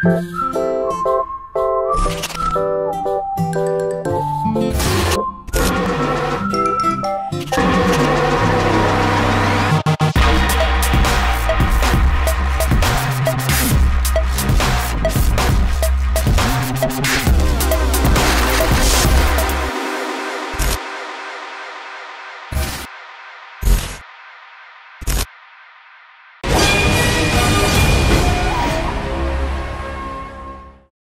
Música